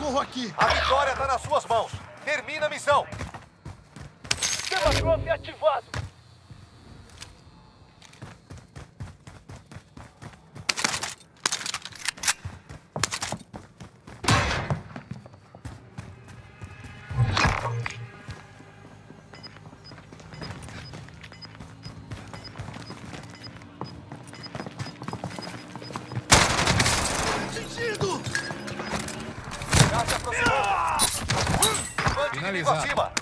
socorro aqui! A vitória tá nas suas mãos. Termina a missão. Tema ativado. Finalizado.